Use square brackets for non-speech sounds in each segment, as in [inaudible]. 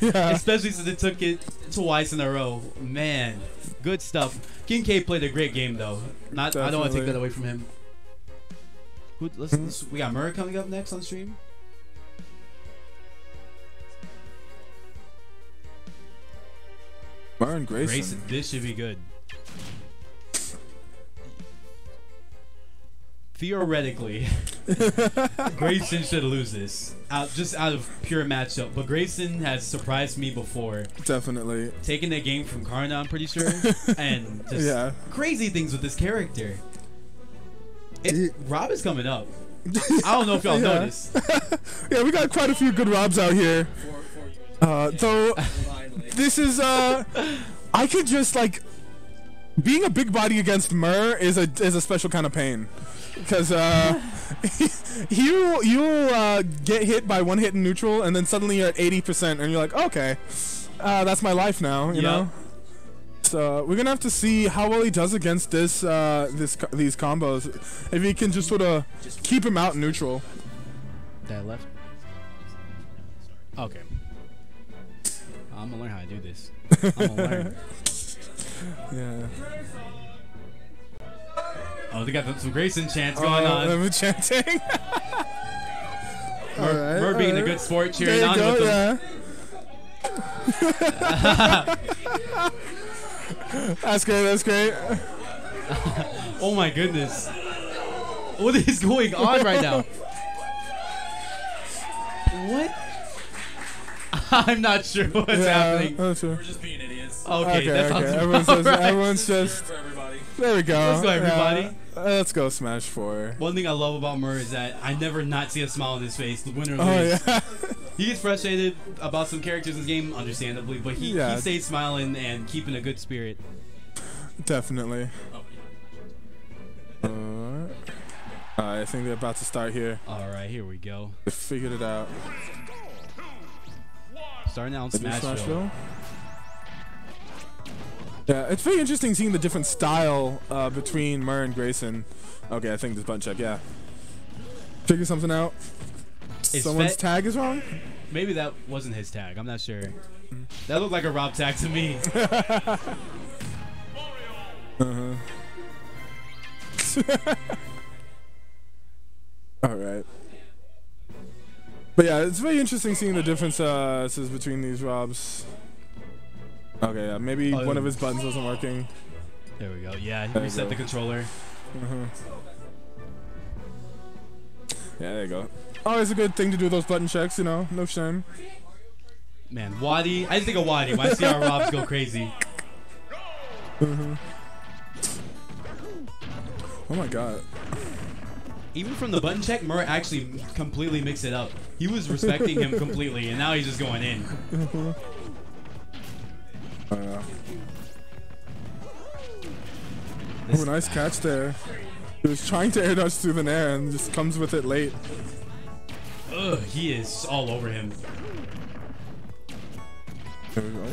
Yeah. Especially since it took it twice in a row. Man, good stuff. King K played a great game though. Not I don't want to take that away from him. Who, let's, hmm? let's- we got Murray coming up next on the stream. Myron Grayson. Grayson, this should be good. Theoretically, [laughs] Grayson should lose this out just out of pure matchup. But Grayson has surprised me before, Definitely. taking the game from Karna. I'm pretty sure, [laughs] and just Yeah. crazy things with this character. It, Rob is coming up. [laughs] I don't know if y'all Yeah. noticed. Yeah, we got quite a few good Robs out here. Uh, so this is uh, I could just like being a big body against MRRR is a is a special kind of pain because uh, [laughs] you you uh, get hit by one hit in neutral and then suddenly you're at eighty percent and you're like okay, uh, that's my life now. You Yeah. know. So we're gonna have to see how well he does against this uh, this co- these combos. If he can just sort of keep him out neutral. That left. Okay. I'm gonna learn how to do this. I'm gonna learn. [laughs] Yeah. Oh, they got some Grayson chants oh, going Oh, on. let me chanting. [laughs] MRRR, alright, MRRR being a good sport, cheering on go. with them. Yeah. [laughs] that's great. That's great. [laughs] Oh my goodness. What is going on right now? What? I'm not sure what's yeah. happening. true. We're just being idiots. Okay, Okay. okay. Everyone's just. right. Everyone's just. There we go. Let's go, everybody. Yeah. Uh, let's go. Smash four. One thing I love about MRRR is that I never not see a smile on his face, win or lose. Oh yeah. [laughs] He gets frustrated about some characters in this game, understandably, but he, Yeah. he stays smiling and keeping a good spirit. Definitely. Uh, I think they're about to start here. All right, here we go. They figured it out. Starting out do Smashville. Smashville. Yeah, it's very interesting seeing the different style uh, between MRRR and Grayson. Okay, I think this button check, yeah. Figure something out. Is Someone's Fet- tag is wrong? Maybe that wasn't his tag. I'm not sure. That looked like a Rob tag to me. [laughs] Uh-huh. [laughs] Alright. But yeah, it's very interesting seeing the differences between these Robs. Okay, yeah, maybe Oh, one of his buttons wasn't working. There we go. Yeah, he There reset the controller. Uh-huh. Yeah, there you go. Always a good thing to do those button checks, you know, no shame. Man, Wadi. I just think of Wadi when I see our Robs go crazy. Oh my god. Even from the button check, MRRR actually completely mixed it up. He was respecting him completely, and now he's just going in. This- oh, nice catch there. He was trying to air dodge through the air and just comes with it late. Ugh, he is all over him. There we go.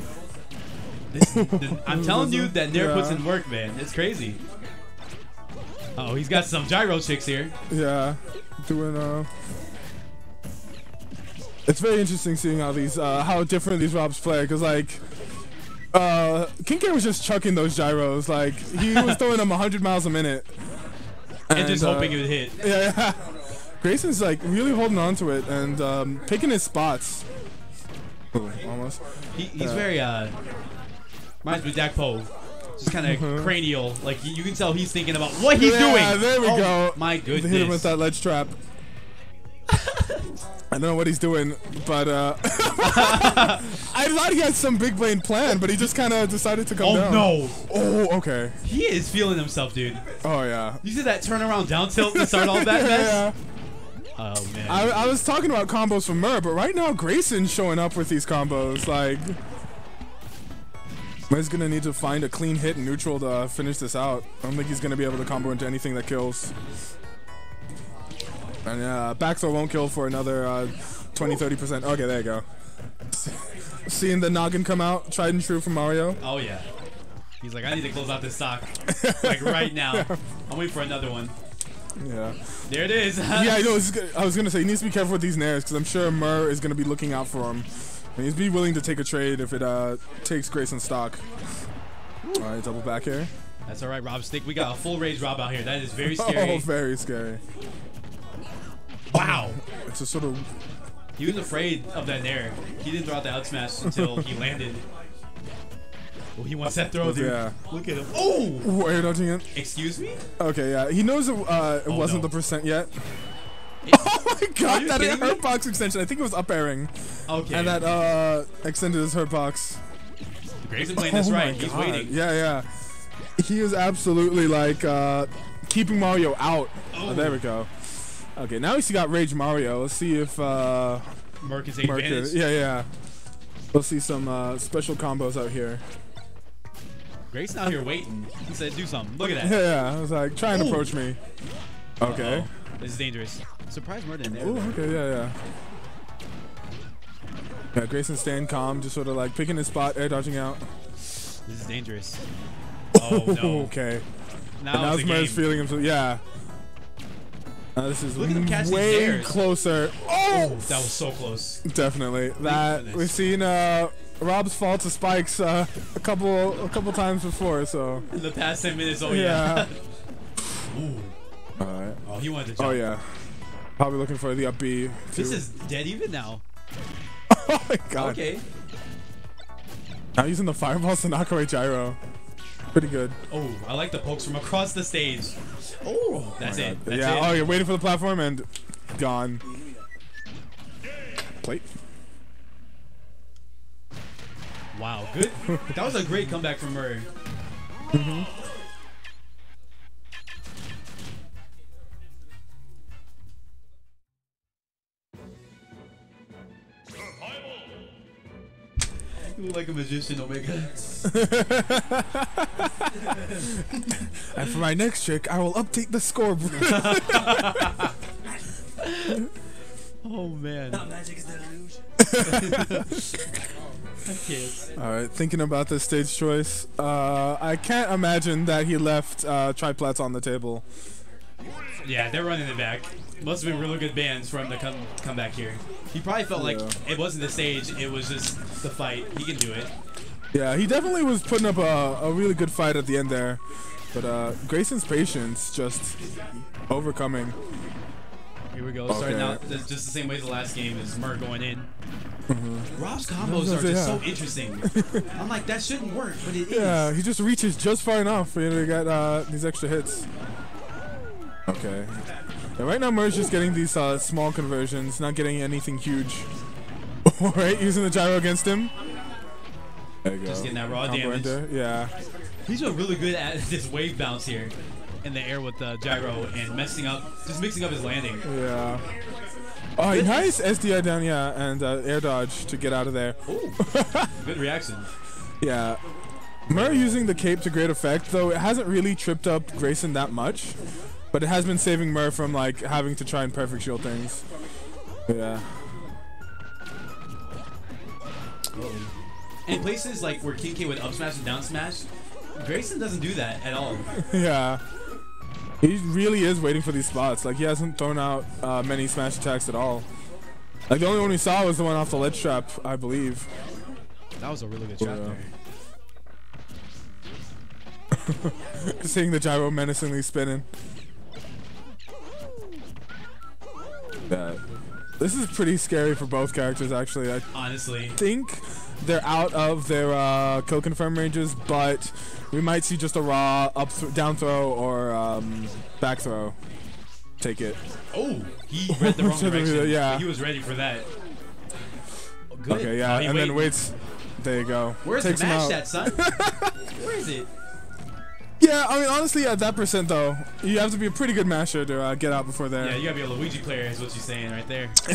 This, th- I'm telling you that Nair puts in work, man. It's crazy. Oh, he's got some gyro chicks here. Yeah, doing uh. It's very interesting seeing how these uh how different these Robs play because like. Uh, King K was just chucking those gyros. Like he was throwing them 100 miles a minute, And, just uh, hoping it would hit. Yeah, yeah. [laughs] Grayson's like really holding on to it and um, picking his spots. Ooh, almost. He, he's Yeah. very, uh, reminds me of Dak Poe. Just kind of cranial. Like, you, you can tell he's thinking about what he's. Yeah, doing. there we Oh, go. My They hit him with that ledge trap. [laughs] I don't know what he's doing, but uh, [laughs] I thought he had some big brain plan, but he just kind of decided to come Oh, down. no. Oh, okay. He is feeling himself, dude. Oh yeah. You see that turnaround down tilt to start all [laughs] that Yeah, mess? yeah. Oh, man. I, I was talking about combos from MRRR, but right now Grayson's showing up with these combos. Like, MRRR's gonna need to find a clean hit in neutral to finish this out. I don't think he's gonna be able to combo into anything that kills. And uh, back throw won't kill for another uh, 20 30%. Okay, there you go. [laughs] Seeing the noggin come out, tried and true from Mario. oh, yeah. He's like, I need to close out this sock. [laughs] like, right now. I'm waiting for another one. Yeah. There it is. [laughs] Yeah, I know. I was was gonna say he needs to be careful with these nairs because I'm sure MRRR is gonna be looking out for him. And he's be willing to take a trade if it uh, takes Grayson stock. All right, double back here. That's all right, Rob Stick. We got a full rage Rob out here. That is very scary. Oh, scary. very scary. Wow. It's a sort of He was afraid of that nair. He didn't throw out the out smash until he [laughs] landed. Oh, he wants that throw, dude. Yeah. Look at him. Oh! Ooh, air dodging it. Excuse me? Okay, yeah. He knows it, uh, it Oh, wasn't no. the percent yet. It- [laughs] Oh my god, you that kidding hurt box extension. I think it was up airing. Okay. And that uh, extended his hurt box. Grayson playing this oh right. my He's waiting. Yeah, yeah. He is absolutely like uh, keeping Mario out. Oh. Oh, there we go. Okay, now he's got Rage Mario. Let's see if uh, Merc is Mark. advantage. Yeah, yeah. We'll see some uh, special combos out here. Grayson out here waiting. He said, do something. Look at that. [laughs] yeah. I was like, try and Ooh. approach me. Okay. Uh-oh. This is dangerous. Surprise murder in there. Oh, though. okay, yeah, yeah. Yeah, Grayson staying calm, just sort of like picking his spot, air dodging out. This is dangerous. [laughs] Oh, no. okay. Now, Now a feeling himself. Yeah. Uh, [laughs] this is Look at catch way dares. closer. Oh, Oh, that was so close. definitely. That we've seen uh, Rob's fall to spikes uh, a couple a couple times before. So In the past 10 minutes, oh, yeah. [laughs] Ooh. All right. Oh, he wanted to jump. Oh yeah. Probably looking for the up B. This is dead even now. [laughs] oh my god. Okay. Now using the fireball to knock away gyro. Pretty good. Oh, I like the pokes from across the stage. Oh, that's it. That's yeah. it. Oh, you're waiting for the platform and gone. Plate. Wow, good. that was a great comeback from Murray. You look like a magician, Omega. [laughs] And for my next trick, I will update the scoreboard. [laughs] Oh man. Magic is the illusion. [laughs] All right, thinking about this stage choice, uh, I can't imagine that he left uh, triplats on the table. Yeah, they're running it back. Must have been really good bands for him to come come back here. He probably felt like it wasn't the stage; it was just the fight. He can do it. Yeah, he definitely was putting up a, a really good fight at the end there, but uh, Grayson's patience just overcoming. Here we go. Starting Okay. out just the same way as the last game is MRRR going in. Rob's combos are just so interesting. [laughs] I'm like, that shouldn't work, but it is. Yeah, he just reaches just far enough for you to get uh, these extra hits. Okay. Yeah, right now, Murray's just getting these uh, small conversions, not getting anything huge. [laughs] Alright, using the gyro against him. There you go. Just getting that raw Combo damage. enter, Yeah. He's doing really good at [laughs] this wave bounce here in the air with the gyro and messing up, just mixing up his landing. Yeah. Oh, nice SDI down, yeah, and uh, air dodge to get out of there. Ooh, [laughs] good reaction. Yeah. Murray using the cape to great effect, though it hasn't really tripped up Grayson that much. But it has been saving MRRR from like having to try and perfect shield things. Yeah. In places like where King K would up smash and down smash, Grayson doesn't do that at all. [laughs] yeah. He really is waiting for these spots. Like he hasn't thrown out uh, many smash attacks at all. Like the only one we saw was the one off the ledge trap, I believe. That was a really good shot Yeah. there. [laughs] Seeing the gyro menacingly spinning. Yeah. This is pretty scary for both characters, actually. I Honestly, think they're out of their uh, kill confirm ranges, but we might see just a raw up th- down throw or um, back throw. Take it. oh, he read the wrong [laughs] direction. yeah. he was ready for that. Good. Okay, yeah, and then waits. There you go. Where's Takes the match out. at, son? [laughs] Where is it? Yeah, I mean, honestly, at that percent though, you have to be a pretty good masher to uh, get out before there. Yeah, you gotta be a Luigi player, is what you're saying right there. [laughs]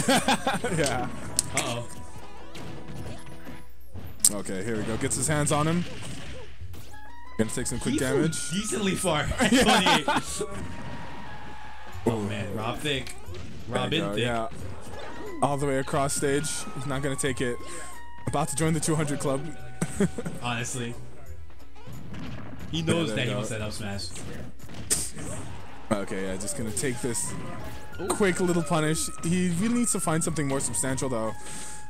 yeah. Uh oh. Okay, here we go. Gets his hands on him. Gonna take some quick He flew damage. decently far. [laughs] 28. oh man, Rob Thick. There Rob go, Thick. Yeah. All the way across stage. He's not gonna take it. About to join the 200 club. [laughs] Honestly. He knows that he wants that up smash. Okay, yeah, just gonna take this quick little punish. He really needs to find something more substantial though.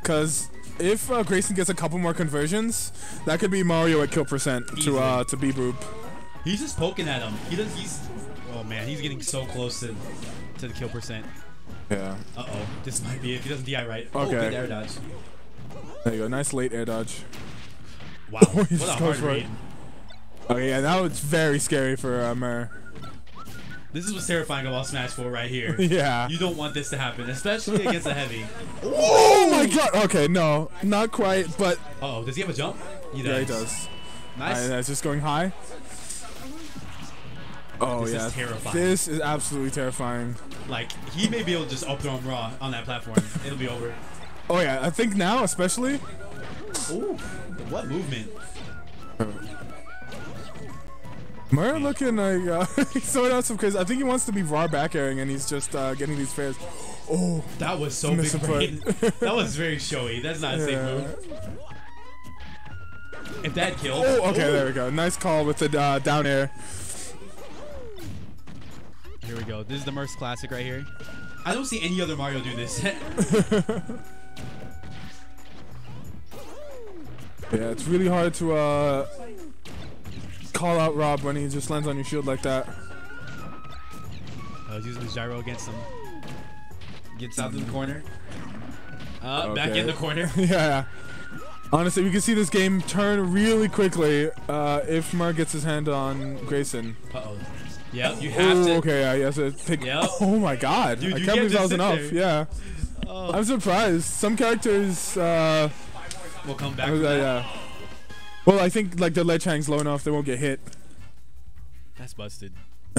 Because if uh, Grayson gets a couple more conversions, that could be Mario at kill percent to uh to B boop. He's just poking at him. He does. He's. Oh man, he's getting so close to to the kill percent. Yeah. Uh oh, this might be it. If he doesn't DI right. Oh, Okay. good air dodge. There you go. Nice late air dodge. Wow, [laughs] he what a just hard it. read. Okay, yeah, that was very scary for uh, MRRR. This is what's terrifying about Smash 4 right here. [laughs] Yeah. You don't want this to happen, especially against a heavy. [laughs] Oh my god! Okay, no, not quite, but Uh oh, does he have a jump? He does. yeah, he does. Nice. Alright, that's just going high. Oh This is yeah, terrifying. this is absolutely terrifying. Like he may be able to just up throw him raw on that platform. It'll be over. Oh yeah, I think now especially. Ooh, what movement? MRRR looking like uh, he's throwing out some crazy. I think he wants to be raw back airing, and he's just uh, getting these fairs. Oh, That was so big Missed [laughs] a that was very showy. That's not a safe move. If that killed. oh, okay, there we go. Nice call with the uh, down air. Here we go. This is the Merce Classic right here. I don't see any other Mario do this. [laughs] [laughs] Yeah, it's really hard to uh, call out Rob when he just lands on your shield like that. I was using the gyro against him. Gets out to the corner. Uh, back in the corner. [laughs] yeah. Honestly, we can see this game turn really quickly uh, if MRRR gets his hand on Grayson. Uh oh. Yep, you have Oh, to. okay, yeah, he has to take. Yep. [laughs] Oh my god, Dude, I can't can't believe that was enough. there. Yeah, Oh, I'm surprised. Some characters, uh, we'll come back. uh, from that. yeah. Well, I think like the ledge hang's low enough they won't get hit. That's busted. [laughs]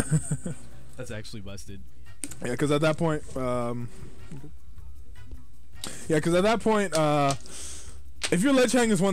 That's actually busted. Yeah, because at that point, um, yeah, because at that point, uh, if your ledge hang is one.